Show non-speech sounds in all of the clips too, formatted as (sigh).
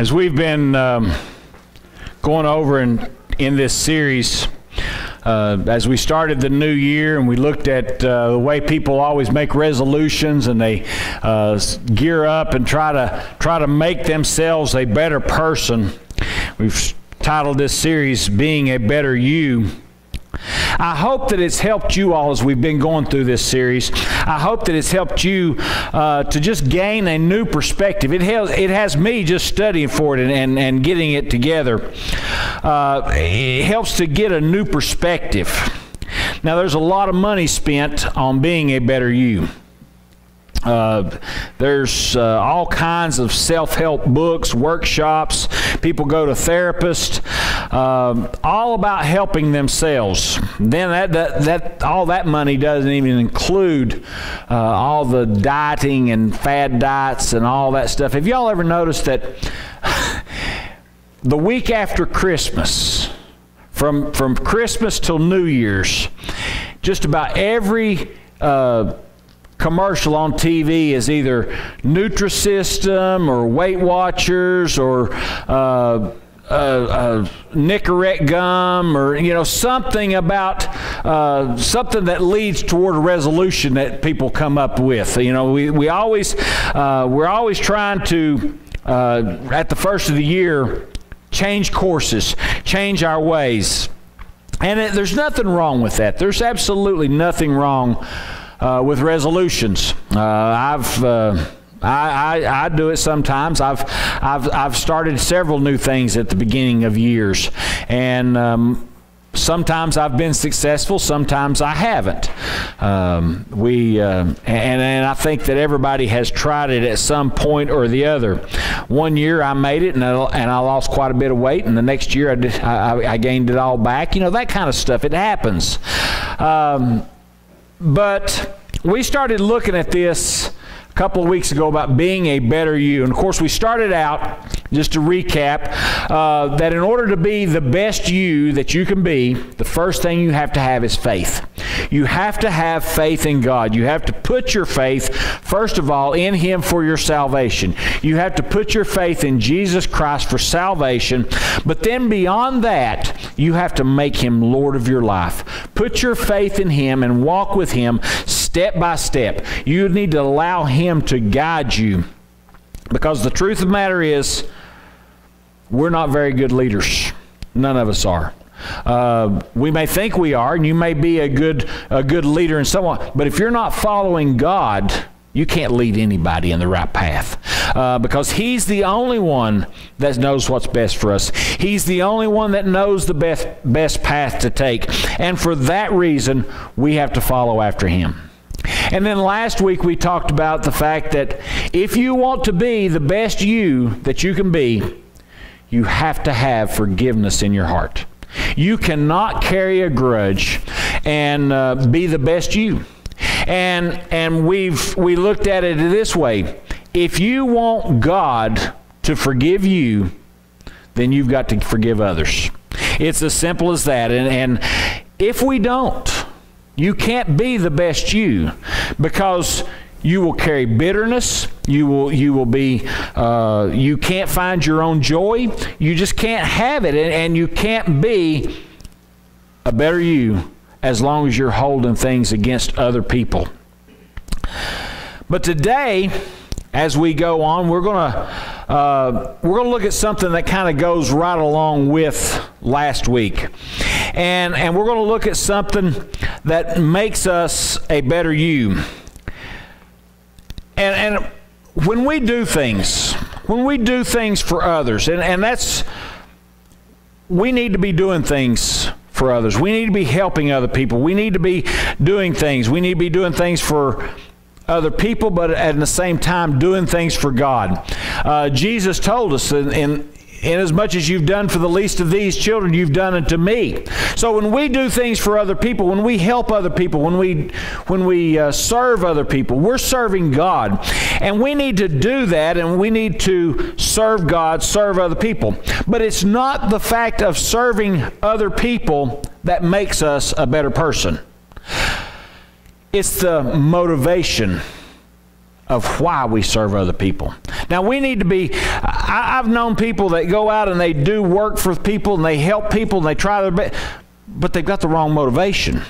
As we've been um, going over in, in this series, uh, as we started the new year and we looked at uh, the way people always make resolutions and they uh, gear up and try to try to make themselves a better person, we've titled this series "Being a Better You." I hope that it's helped you all as we've been going through this series. I hope that it's helped you uh, to just gain a new perspective. It has, it has me just studying for it and, and, and getting it together. Uh, it helps to get a new perspective. Now, there's a lot of money spent on being a better you. Uh, there's uh, all kinds of self-help books, workshops. People go to therapists, um, all about helping themselves. Then that, that, that all that money doesn't even include uh, all the dieting and fad diets and all that stuff. Have y'all ever noticed that the week after Christmas, from from Christmas till New Year's, just about every uh, commercial on TV is either Nutrisystem or Weight Watchers or uh, uh, uh, Nicorette gum or you know something about uh, something that leads toward a resolution that people come up with. You know, we, we always uh, we're always trying to uh, at the first of the year change courses, change our ways, and it, there's nothing wrong with that. There's absolutely nothing wrong uh, with resolutions. Uh, I've uh, I, I, I, do it sometimes. I've, I've, I've started several new things at the beginning of years. And um, sometimes I've been successful, sometimes I haven't. Um, we, uh, and, and I think that everybody has tried it at some point or the other. One year I made it and I, and I lost quite a bit of weight, and the next year I, did, I, I gained it all back. You know, that kind of stuff. It happens. Um, but we started looking at this a couple of weeks ago about being a better you. And of course, we started out, just to recap, uh, that in order to be the best you that you can be, the first thing you have to have is faith. You have to have faith in God. You have to put your faith, first of all, in Him for your salvation. You have to put your faith in Jesus Christ for salvation. But then beyond that, you have to make Him Lord of your life. Put your faith in Him and walk with Him step by step. You need to allow Him to guide you. Because the truth of the matter is, we're not very good leaders. None of us are. Uh, we may think we are, and you may be a good, a good leader and so on, but if you're not following God, you can't lead anybody in the right path uh, because He's the only one that knows what's best for us. He's the only one that knows the best, best path to take. And for that reason, we have to follow after Him. And then last week we talked about the fact that if you want to be the best you that you can be, you have to have forgiveness in your heart. You cannot carry a grudge and uh, be the best you. And and we've we looked at it this way. If you want God to forgive you, then you've got to forgive others. It's as simple as that. And and if we don't, you can't be the best you because you will carry bitterness. You will you will be uh, you can't find your own joy. You just can't have it and, and you can't be a better you as long as you're holding things against other people. But today as we go on we're going to uh, we're going to look at something that kind of goes right along with last week. And and we're going to look at something that makes us a better you and, and when we do things, when we do things for others, and, and that's, we need to be doing things for others. We need to be helping other people. We need to be doing things. We need to be doing things for other people, but at the same time doing things for God. Uh, Jesus told us in, in, Inasmuch as much as you've done for the least of these children, you've done it to me. So when we do things for other people, when we help other people, when we when we uh, serve other people, we're serving God, and we need to do that, and we need to serve God, serve other people. But it's not the fact of serving other people that makes us a better person. It's the motivation of why we serve other people. Now, we need to be, I, have known people that go out and they do work for people and they help people and they try their best, but they've got the wrong motivation.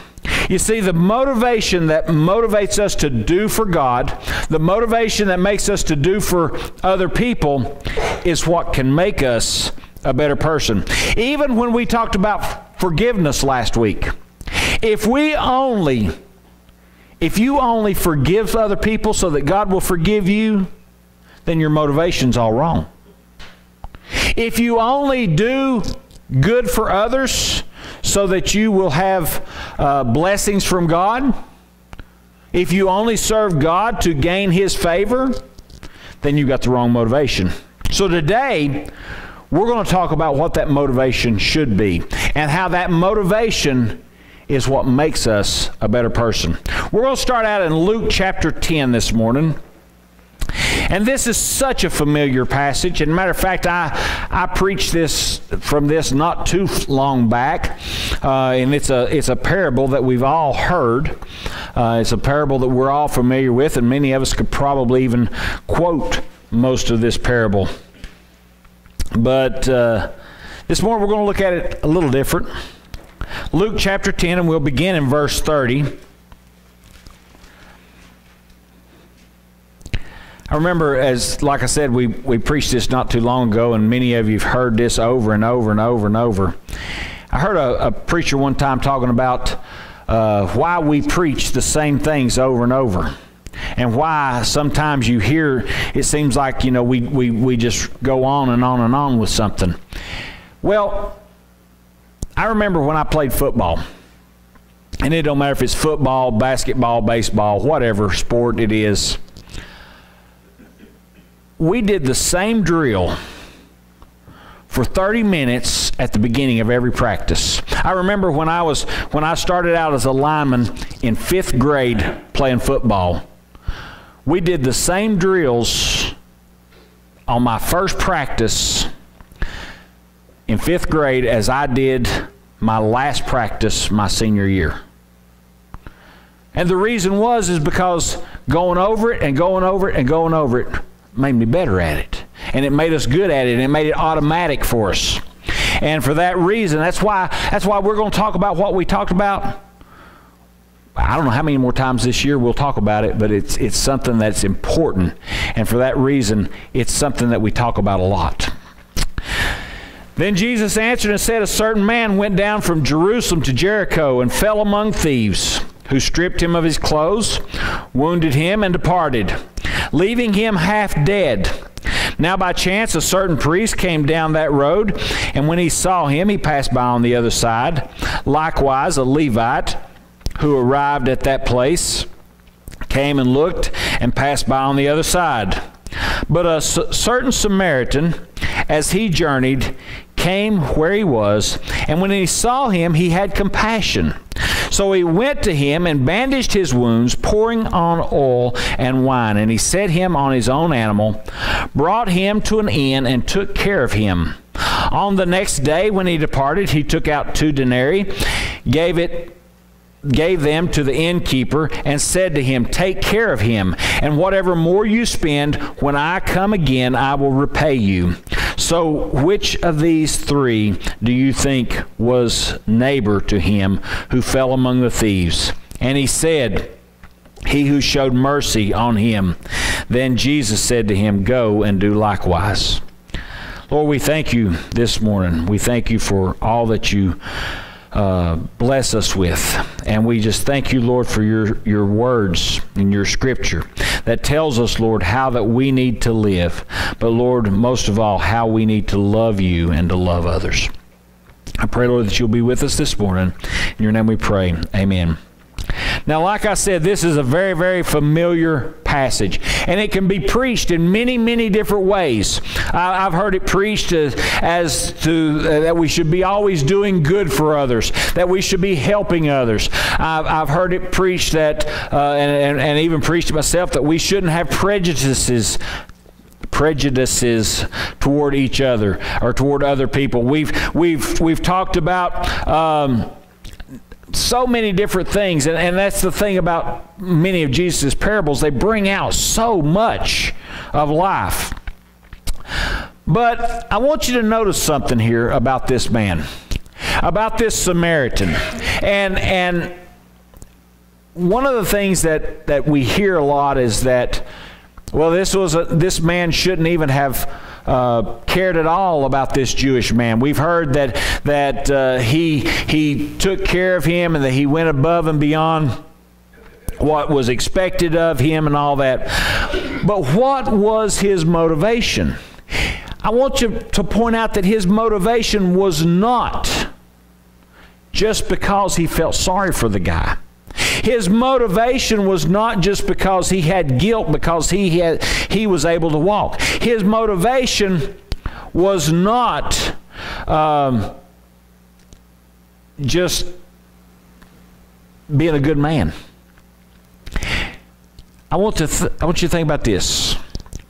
You see, the motivation that motivates us to do for God, the motivation that makes us to do for other people, is what can make us a better person. Even when we talked about forgiveness last week, if we only, if you only forgive other people so that God will forgive you, then your motivation's all wrong. If you only do good for others so that you will have uh, blessings from God, if you only serve God to gain His favor, then you've got the wrong motivation. So today, we're going to talk about what that motivation should be and how that motivation is what makes us a better person. We're going to start out in Luke chapter 10 this morning. And this is such a familiar passage. And matter of fact, I, I preached this from this not too long back. Uh, and it's a, it's a parable that we've all heard. Uh, it's a parable that we're all familiar with, and many of us could probably even quote most of this parable. But uh, this morning we're going to look at it a little different. Luke chapter 10, and we'll begin in verse 30. I remember, as like I said, we, we preached this not too long ago, and many of you have heard this over and over and over and over. I heard a, a preacher one time talking about uh, why we preach the same things over and over and why sometimes you hear it seems like you know we, we, we just go on and on and on with something well i remember when i played football and it don't matter if it's football basketball baseball whatever sport it is we did the same drill for 30 minutes at the beginning of every practice. I remember when I was when I started out as a lineman in 5th grade playing football. We did the same drills on my first practice in 5th grade as I did my last practice my senior year. And the reason was is because going over it and going over it and going over it made me better at it. And it made us good at it, and it made it automatic for us. And for that reason, that's why that's why we're going to talk about what we talked about. I don't know how many more times this year we'll talk about it, but it's it's something that's important. And for that reason, it's something that we talk about a lot. Then Jesus answered and said, A certain man went down from Jerusalem to Jericho and fell among thieves, who stripped him of his clothes, wounded him, and departed leaving him half dead. Now, by chance, a certain priest came down that road, and when he saw him, he passed by on the other side. Likewise, a Levite who arrived at that place came and looked and passed by on the other side. But a certain Samaritan, as he journeyed, came where he was, and when he saw him, he had compassion so he went to him and bandaged his wounds, pouring on oil and wine. And he set him on his own animal, brought him to an inn, and took care of him. On the next day, when he departed, he took out two denarii, gave it gave them to the innkeeper and said to him, Take care of him, and whatever more you spend, when I come again, I will repay you. So, which of these three do you think was neighbor to him who fell among the thieves? And he said, He who showed mercy on him. Then Jesus said to him, Go and do likewise. Lord, we thank you this morning. We thank you for all that you uh, bless us with. And we just thank you, Lord, for your, your words in your scripture that tells us, Lord, how that we need to live. But, Lord, most of all, how we need to love you and to love others. I pray, Lord, that you'll be with us this morning. In your name we pray. Amen. Now, like I said, this is a very, very familiar passage, and it can be preached in many, many different ways. I, have heard it preached as, as to uh, that we should be always doing good for others, that we should be helping others. I've, I've heard it preached that, uh, and, and, and even preached myself, that we shouldn't have prejudices prejudices toward each other or toward other people. We've we've we've talked about. Um, so many different things. And, and that's the thing about many of Jesus' parables. They bring out so much of life. But I want you to notice something here about this man, about this Samaritan. And, and one of the things that, that we hear a lot is that, well, this, was a, this man shouldn't even have uh, cared at all about this Jewish man. We've heard that that uh, he he took care of him and that he went above and beyond what was expected of him and all that. But what was his motivation? I want you to point out that his motivation was not just because he felt sorry for the guy. His motivation was not just because he had guilt because he had he was able to walk. His motivation was not um, just being a good man. I want to th- I want you to think about this.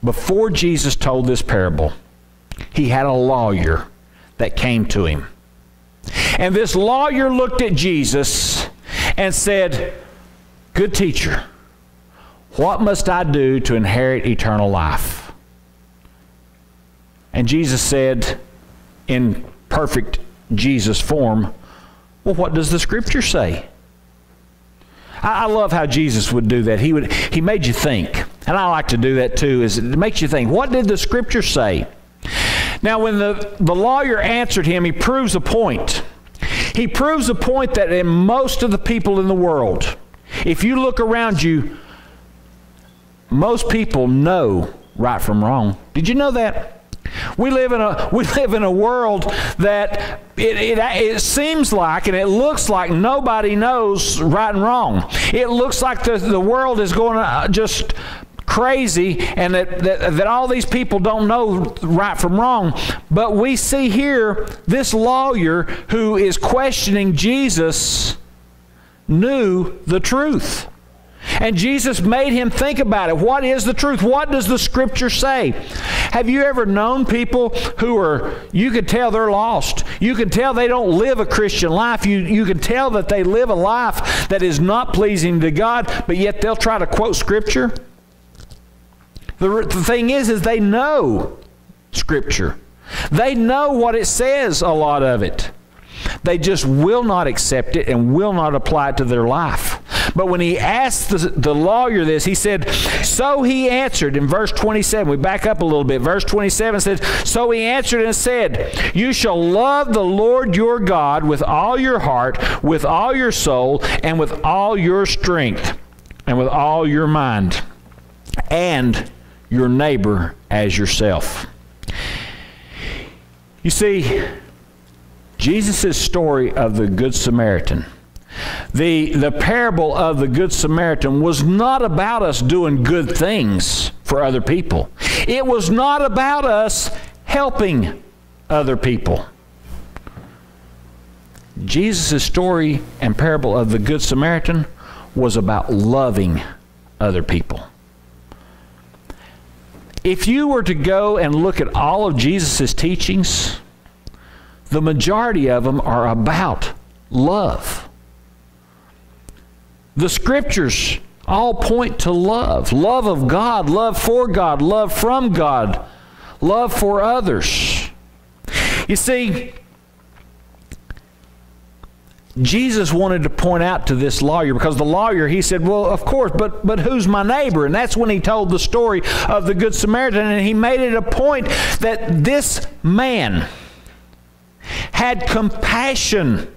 Before Jesus told this parable, he had a lawyer that came to him. And this lawyer looked at Jesus and said, Good teacher, what must I do to inherit eternal life? And Jesus said, in perfect Jesus form, Well, what does the scripture say? I, love how Jesus would do that. He would he made you think. And I like to do that too, is it makes you think, what did the scripture say? Now, when the, the lawyer answered him, he proves a point. He proves a point that in most of the people in the world, if you look around you, most people know right from wrong. Did you know that? We live in a (laughs) we live in a world that it, it, it seems like and it looks like nobody knows right and wrong. It looks like the, the world is going to just crazy and that, that, that all these people don't know right from wrong. But we see here this lawyer who is questioning Jesus knew the truth. And Jesus made him think about it. What is the truth? What does the scripture say? Have you ever known people who are, you can tell they're lost. You can tell they don't live a Christian life. You, you can tell that they live a life that is not pleasing to God, but yet they'll try to quote scripture. The, the thing is, is they know Scripture. They know what it says, a lot of it. They just will not accept it and will not apply it to their life. But when he asked the, the, lawyer this, he said, So he answered in verse 27. We back up a little bit. Verse 27 says, So he answered and said, You shall love the Lord your God with all your heart, with all your soul, and with all your strength, and with all your mind. And your neighbor as yourself. You see, Jesus' story of the Good Samaritan, the, the parable of the Good Samaritan was not about us doing good things for other people. It was not about us helping other people. Jesus' story and parable of the Good Samaritan was about loving other people. If you were to go and look at all of Jesus' teachings, the majority of them are about love. The scriptures all point to love love of God, love for God, love from God, love for others. You see, Jesus wanted to point out to this lawyer because the lawyer he said, "Well, of course, but but who's my neighbor?" And that's when he told the story of the good Samaritan and he made it a point that this man had compassion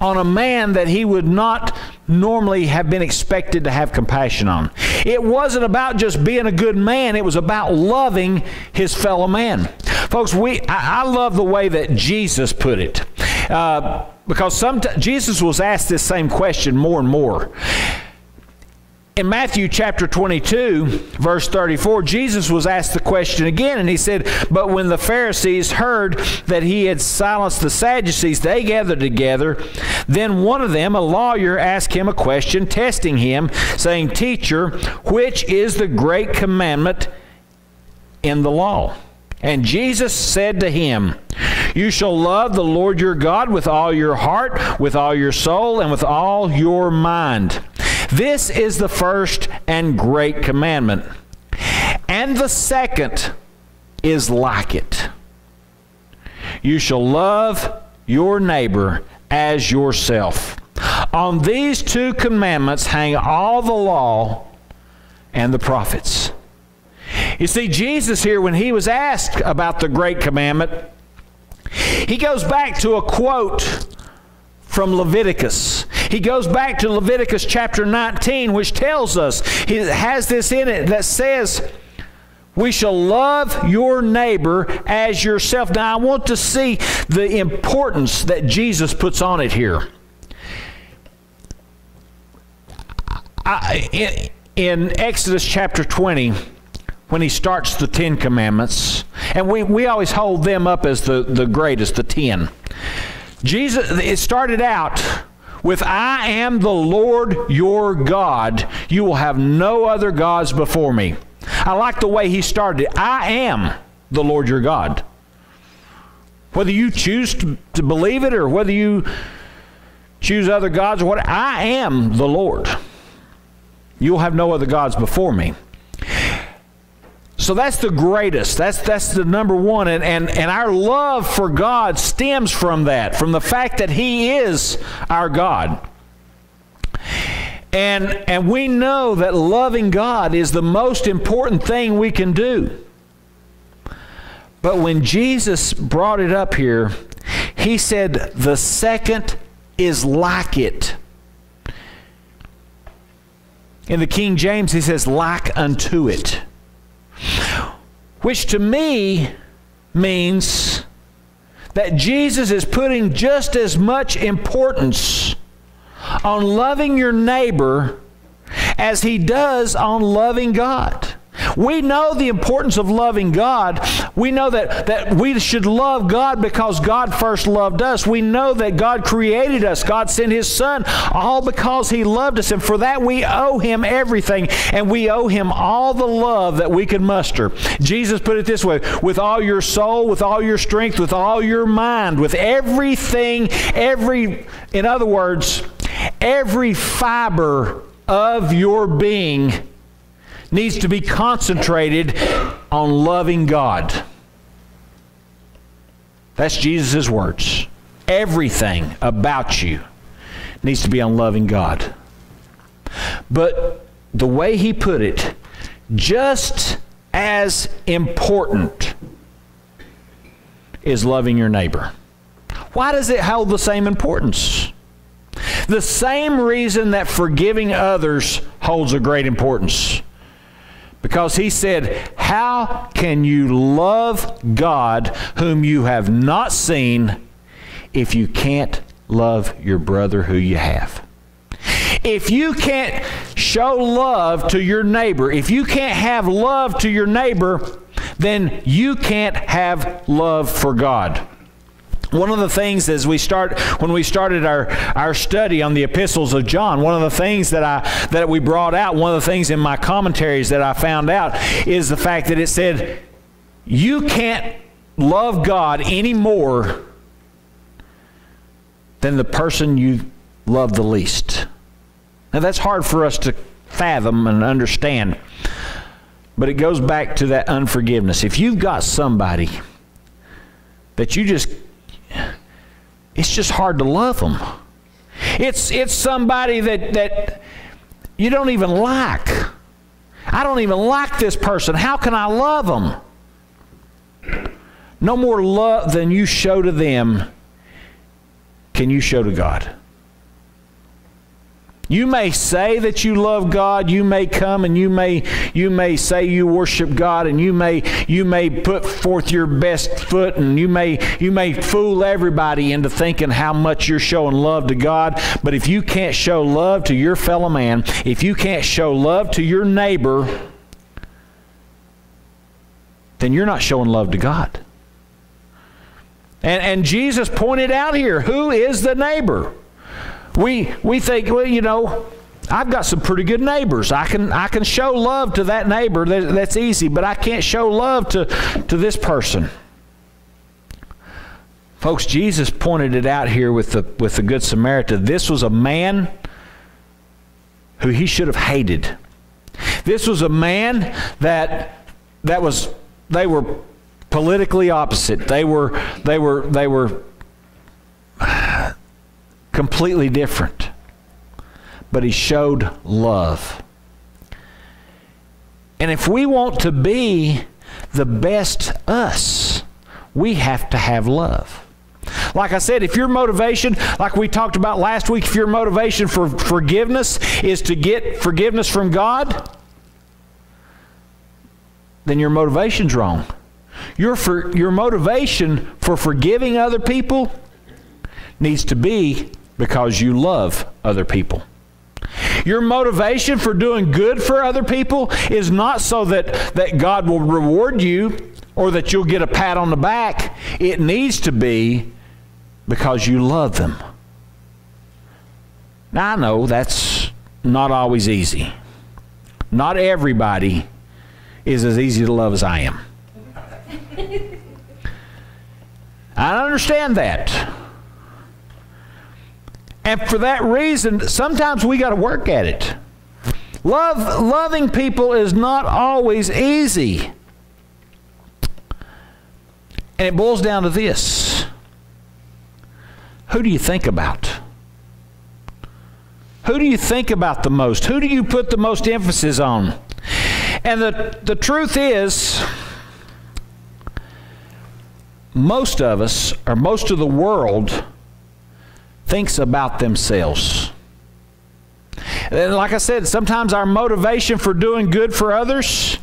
on a man that he would not normally have been expected to have compassion on. It wasn't about just being a good man, it was about loving his fellow man. Folks, we I, I love the way that Jesus put it. Uh, because some Jesus was asked this same question more and more. In Matthew chapter 22, verse 34, Jesus was asked the question again, and he said, But when the Pharisees heard that he had silenced the Sadducees, they gathered together. Then one of them, a lawyer, asked him a question, testing him, saying, Teacher, which is the great commandment in the law? And Jesus said to him, You shall love the Lord your God with all your heart, with all your soul, and with all your mind. This is the first and great commandment. And the second is like it. You shall love your neighbor as yourself. On these two commandments hang all the law and the prophets. You see, Jesus here, when he was asked about the great commandment, he goes back to a quote from Leviticus. He goes back to Leviticus chapter 19, which tells us, he has this in it that says, we shall love your neighbor as yourself. Now, I want to see the importance that Jesus puts on it here. I, in, in Exodus chapter 20, when he starts the Ten Commandments, and we, we always hold them up as the, the greatest, the ten. Jesus, it started out with, I am the Lord your God. You will have no other gods before me. I like the way he started it. I am the Lord your God. Whether you choose to, to believe it or whether you choose other gods what, I am the Lord. You'll have no other gods before me. So that's the greatest. That's that's the number one. And, and and our love for God stems from that, from the fact that He is our God. And and we know that loving God is the most important thing we can do. But when Jesus brought it up here, he said the second is like it. In the King James, he says, like unto it. Which to me means that Jesus is putting just as much importance on loving your neighbor as he does on loving God. We know the importance of loving God. We know that, that we should love God because God first loved us. We know that God created us. God sent His Son all because He loved us. And for that, we owe Him everything. And we owe Him all the love that we can muster. Jesus put it this way with all your soul, with all your strength, with all your mind, with everything, every, in other words, every fiber of your being needs to be concentrated on loving God. That's Jesus' words. Everything about you needs to be on loving God. But the way he put it, just as important is loving your neighbor. Why does it hold the same importance? The same reason that forgiving others holds a great importance. Because he said, How can you love God whom you have not seen if you can't love your brother who you have? If you can't show love to your neighbor, if you can't have love to your neighbor, then you can't have love for God. One of the things as we start when we started our, our study on the epistles of John, one of the things that I that we brought out, one of the things in my commentaries that I found out is the fact that it said you can't love God any more than the person you love the least. Now that's hard for us to fathom and understand. But it goes back to that unforgiveness. If you've got somebody that you just it's just hard to love them. It's, it's somebody that, that you don't even like. I don't even like this person. How can I love them? No more love than you show to them can you show to God. You may say that you love God, you may come and you may you may say you worship God and you may you may put forth your best foot and you may you may fool everybody into thinking how much you're showing love to God, but if you can't show love to your fellow man, if you can't show love to your neighbor, then you're not showing love to God. And, and Jesus pointed out here who is the neighbor? We, we think, well, you know, I've got some pretty good neighbors. I can, I can show love to that neighbor. That, that's easy, but I can't show love to, to this person. Folks, Jesus pointed it out here with the, with the Good Samaritan. This was a man who he should have hated. This was a man that, that was, they were politically opposite. They were, they were, they were completely different. But he showed love. And if we want to be the best us, we have to have love. Like I said, if your motivation, like we talked about last week, if your motivation for forgiveness is to get forgiveness from God, then your motivation's wrong. Your, for, your motivation for forgiving other people needs to be because you love other people. Your motivation for doing good for other people is not so that, that God will reward you or that you'll get a pat on the back. It needs to be because you love them. Now, I know that's not always easy. Not everybody is as easy to love as I am. (laughs) I understand that. And for that reason, sometimes we got to work at it. Love, loving people is not always easy. And it boils down to this who do you think about? Who do you think about the most? Who do you put the most emphasis on? And the, the truth is, most of us, or most of the world, thinks about themselves. And like I said, sometimes our motivation for doing good for others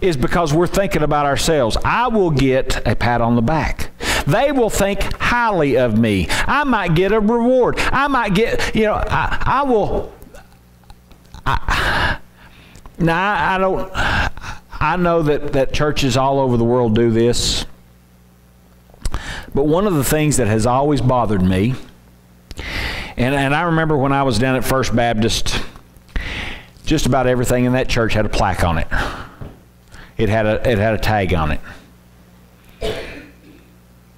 is because we're thinking about ourselves. I will get a pat on the back. They will think highly of me. I might get a reward. I might get, you know, I, I will. I, now, I don't. I know that, that churches all over the world do this. But one of the things that has always bothered me, and, and I remember when I was down at First Baptist, just about everything in that church had a plaque on it. It had a, it had a tag on it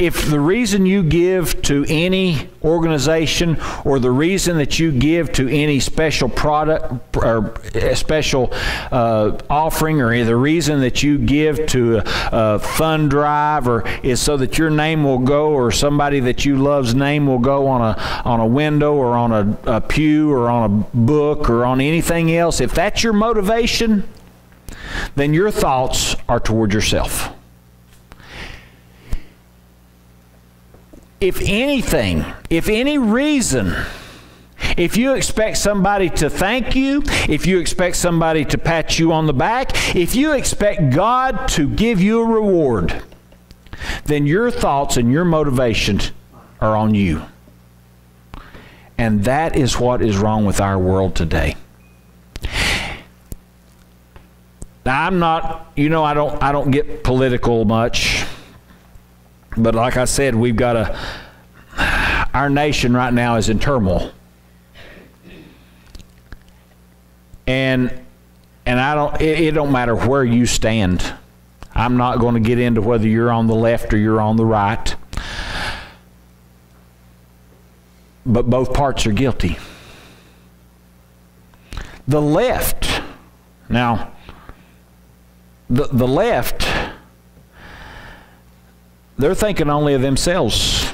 if the reason you give to any organization or the reason that you give to any special product or special uh, offering or the reason that you give to a, a, fund drive or is so that your name will go or somebody that you love's name will go on a on a window or on a, a pew or on a book or on anything else. If that's your motivation then your thoughts are toward yourself if anything, if any reason, if you expect somebody to thank you, if you expect somebody to pat you on the back, if you expect God to give you a reward, then your thoughts and your motivations are on you. And that is what is wrong with our world today. Now I'm not, you know, I don't I don't get political much. But like I said, we've got a, our nation right now is in turmoil. And, and I don't, it, it don't matter where you stand. I'm not going to get into whether you're on the left or you're on the right. But both parts are guilty. The left, now, the, the left they're thinking only of themselves.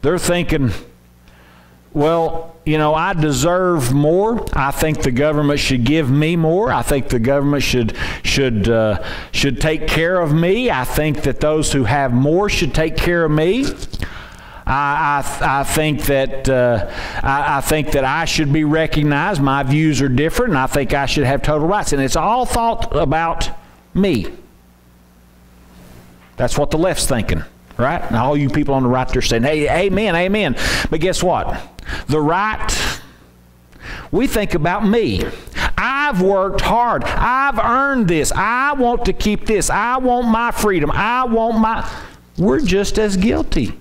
They're thinking, well, you know, I deserve more. I think the government should give me more. I think the government should should uh, should take care of me. I think that those who have more should take care of me. I, I, I think that uh, I, I, think that I should be recognized. My views are different, and I think I should have total rights. And it's all thought about me. That's what the left's thinking, right? Now, all you people on the right, they're saying, hey, amen, amen. But guess what? The right, we think about me. I've worked hard. I've earned this. I want to keep this. I want my freedom. I want my. We're just as guilty.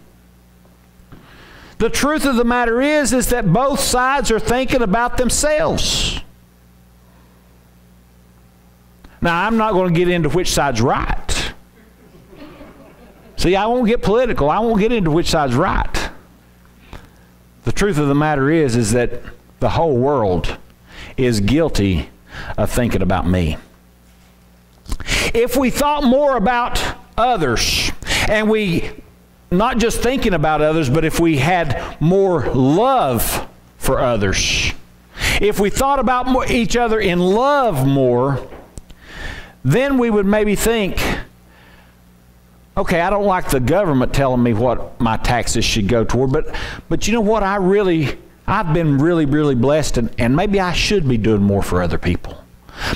The truth of the matter is, is that both sides are thinking about themselves. Now, I'm not going to get into which side's right. See, I won't get political. I won't get into which side's right. The truth of the matter is, is that the whole world is guilty of thinking about me. If we thought more about others and we not just thinking about others, but if we had more love for others, if we thought about each other in love more, then we would maybe think, okay, I don't like the government telling me what my taxes should go toward, but, but you know what? I really, I've been really, really blessed, and, and maybe I should be doing more for other people.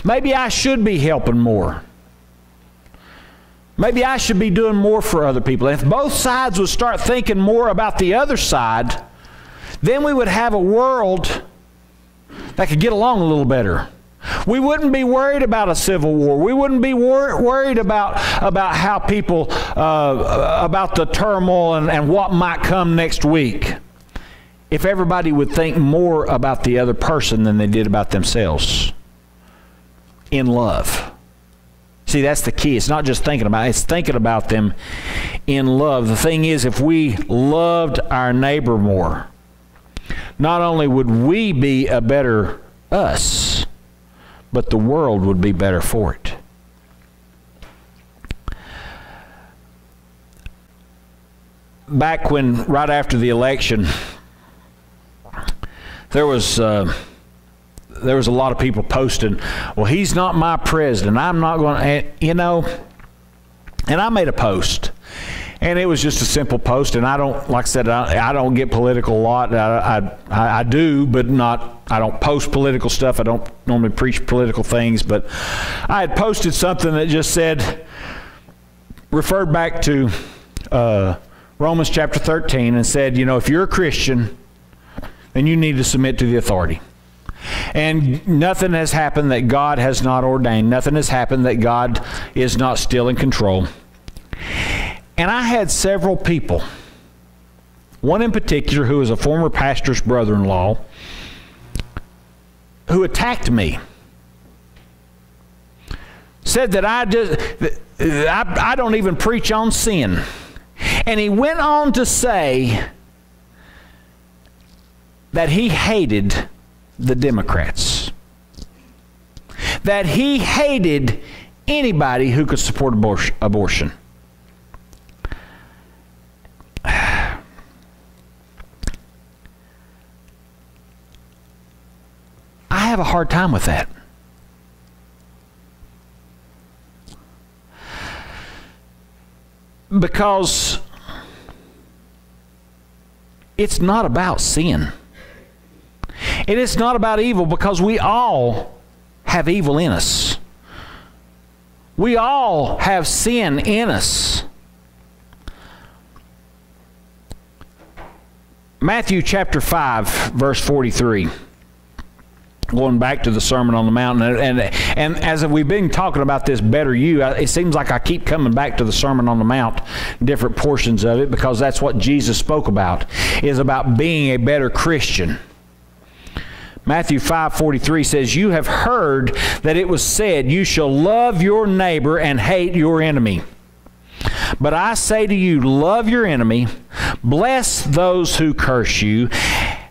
Maybe I should be helping more. Maybe I should be doing more for other people. If both sides would start thinking more about the other side, then we would have a world that could get along a little better. We wouldn't be worried about a civil war. We wouldn't be wor- worried about, about how people, uh, about the turmoil and, and what might come next week. If everybody would think more about the other person than they did about themselves in love. See, that's the key. It's not just thinking about it, it's thinking about them in love. The thing is, if we loved our neighbor more, not only would we be a better us, but the world would be better for it. Back when, right after the election, there was. Uh, there was a lot of people posting, well, he's not my president. I'm not going to, you know. And I made a post. And it was just a simple post, and I don't, like I said, I, I don't get political a lot. I, I, I, do, but not, I don't post political stuff. I don't normally preach political things, but I had posted something that just said, referred back to uh, Romans chapter 13 and said, you know, if you're a Christian, then you need to submit to the authority. And nothing has happened that God has not ordained. Nothing has happened that God is not still in control. And I had several people, one in particular who was a former pastor's brother in law, who attacked me. Said that I just, I, I don't even preach on sin. And he went on to say that he hated the Democrats. That he hated anybody who could support abortion. Have a hard time with that. Because it's not about sin. And it's not about evil because we all have evil in us. We all have sin in us. Matthew chapter 5, verse 43 going back to the Sermon on the Mount, and, and, and as we've been talking about this better you, it seems like I keep coming back to the Sermon on the Mount, different portions of it, because that's what Jesus spoke about, is about being a better Christian. Matthew 5:43 says, "You have heard that it was said, you shall love your neighbor and hate your enemy." But I say to you, love your enemy, bless those who curse you,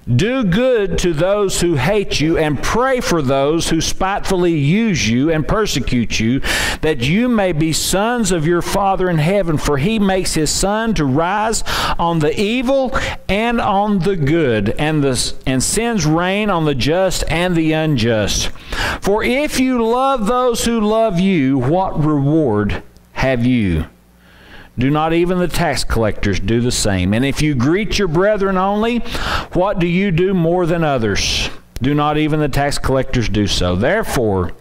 do good to those who hate you, and pray for those who spitefully use you and persecute you, that you may be sons of your Father in heaven. For he makes his sun to rise on the evil and on the good, and, the, and sends rain on the just and the unjust. For if you love those who love you, what reward have you? Do not even the tax collectors do the same? And if you greet your brethren only, what do you do more than others? Do not even the tax collectors do so? Therefore,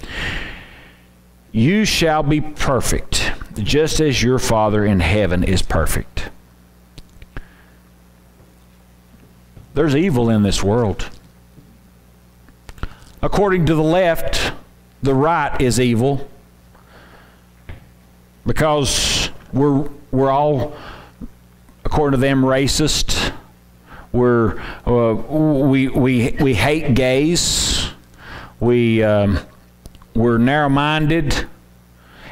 you shall be perfect, just as your Father in heaven is perfect. There's evil in this world. According to the left, the right is evil because we're we're all, according to them, racist. We're uh, we we we hate gays. We um, we're narrow-minded,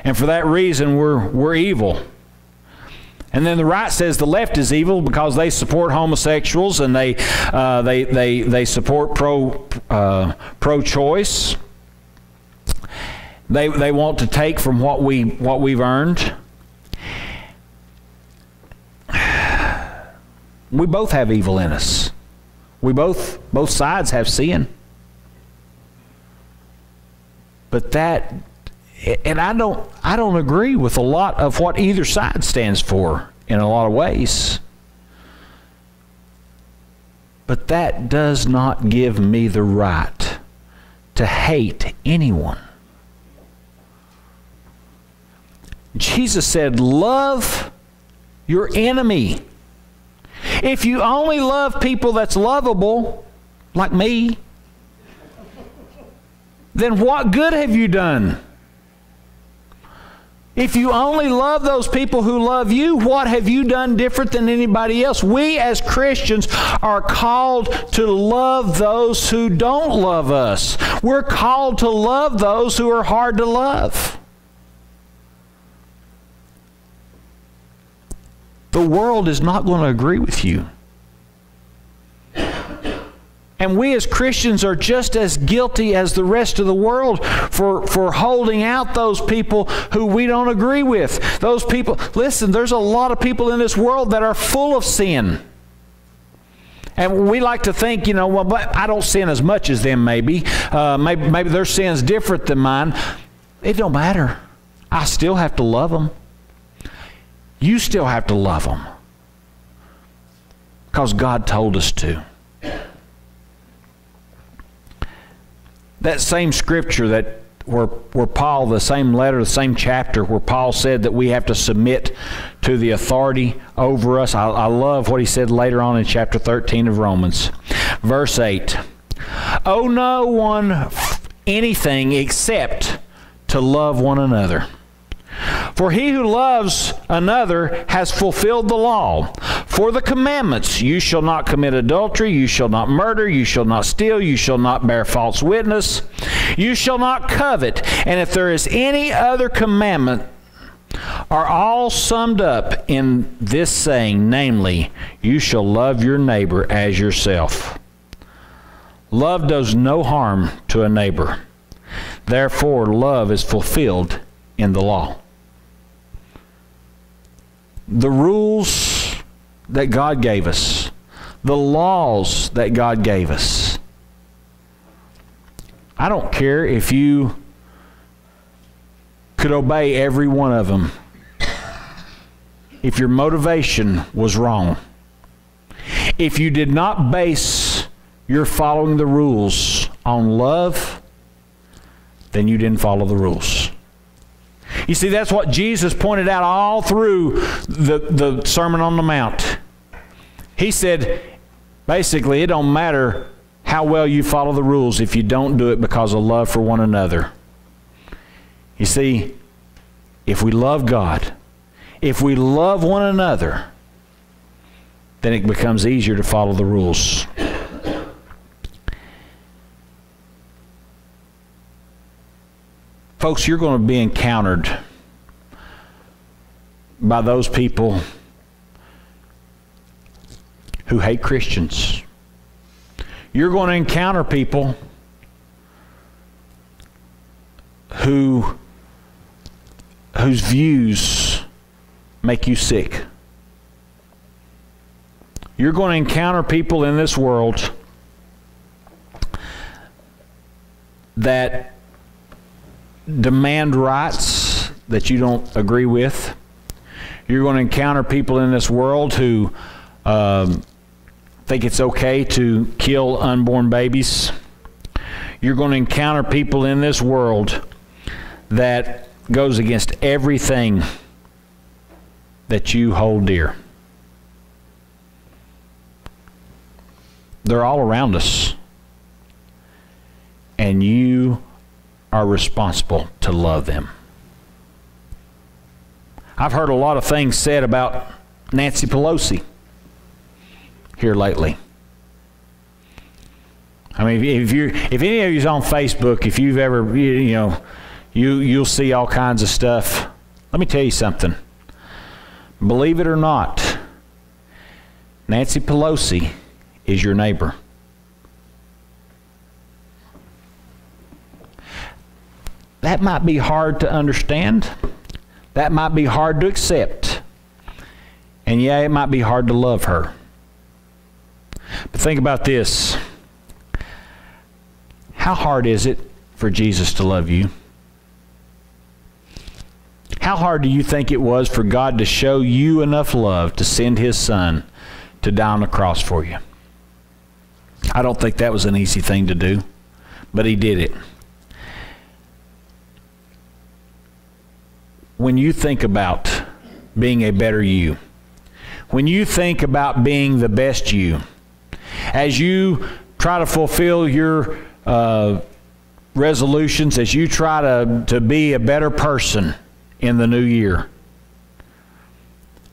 and for that reason, we're we're evil. And then the right says the left is evil because they support homosexuals and they, uh, they, they, they support pro, uh, pro-choice. They, they want to take from what, we, what we've earned. We both have evil in us. We both, both sides have sin. But that and I don't I don't agree with a lot of what either side stands for in a lot of ways. But that does not give me the right to hate anyone. Jesus said, Love your enemy. If you only love people that's lovable, like me, then what good have you done? If you only love those people who love you, what have you done different than anybody else? We as Christians are called to love those who don't love us. We're called to love those who are hard to love. The world is not going to agree with you. And we as Christians are just as guilty as the rest of the world for, for holding out those people who we don't agree with. Those people, listen, there's a lot of people in this world that are full of sin. And we like to think, you know, well, but I don't sin as much as them, maybe. Uh, maybe, maybe their sin's different than mine. It don't matter. I still have to love them. You still have to love them. Because God told us to. that same scripture that where, where Paul, the same letter, the same chapter, where Paul said that we have to submit to the authority over us. I, I love what he said later on in chapter 13 of Romans. Verse 8 Owe no one anything except to love one another. For he who loves another has fulfilled the law. For the commandments, you shall not commit adultery, you shall not murder, you shall not steal, you shall not bear false witness, you shall not covet. And if there is any other commandment, are all summed up in this saying, namely, you shall love your neighbor as yourself. Love does no harm to a neighbor. Therefore, love is fulfilled in the law the rules that God gave us, the laws that God gave us. I don't care if you could obey every one of them if your motivation was wrong. If you did not base your following the rules on love, then you didn't follow the rules. You see, that's what Jesus pointed out all through the, the Sermon on the Mount. He said, basically, it don't matter how well you follow the rules if you don't do it because of love for one another. You see, if we love God, if we love one another, then it becomes easier to follow the rules. Folks, you're going to be encountered by those people who hate Christians. You're going to encounter people who whose views make you sick. You're going to encounter people in this world that demand rights that you don't agree with. You're going to encounter people in this world who um, think it's okay to kill unborn babies. You're going to encounter people in this world that goes against everything that you hold dear. They're all around us. And you are responsible to love them. I've heard a lot of things said about Nancy Pelosi here lately. I mean, if you if any of you's on Facebook, if you've ever you, know, you you'll see all kinds of stuff. Let me tell you something. Believe it or not, Nancy Pelosi is your neighbor. That might be hard to understand. That might be hard to accept. And yeah, it might be hard to love her. But think about this. How hard is it for Jesus to love you? How hard do you think it was for God to show you enough love to send His Son to die on the cross for you? I don't think that was an easy thing to do, but He did it. When you think about being a better you, when you think about being the best you, as you try to fulfill your uh, resolutions, as you try to, to be a better person in the new year,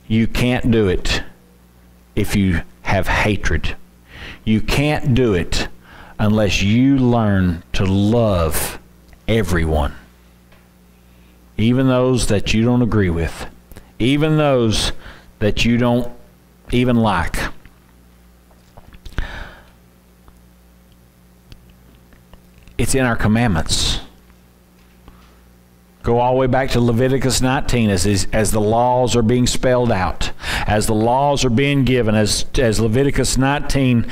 you can't do it if you have hatred. You can't do it unless you learn to love everyone, even those that you don't agree with, even those that you don't even like. It's in our commandments. Go all the way back to Leviticus 19 as, as the laws are being spelled out, as the laws are being given, as, as Leviticus 19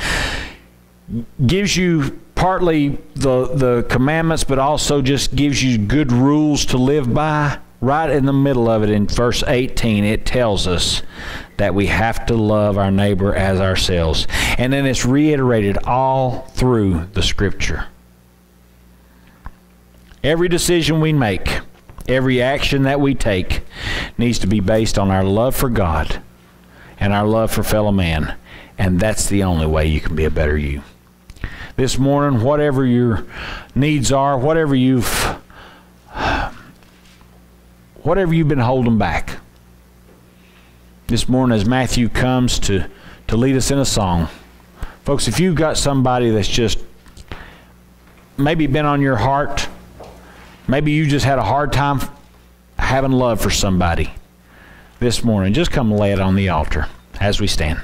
gives you partly the, the commandments, but also just gives you good rules to live by. Right in the middle of it, in verse 18, it tells us that we have to love our neighbor as ourselves. And then it's reiterated all through the Scripture. Every decision we make, every action that we take, needs to be based on our love for God and our love for fellow man. And that's the only way you can be a better you. This morning, whatever your needs are, whatever you've whatever you've been holding back. This morning, as Matthew comes to, to lead us in a song, folks, if you've got somebody that's just maybe been on your heart, maybe you just had a hard time having love for somebody this morning, just come lay it on the altar as we stand.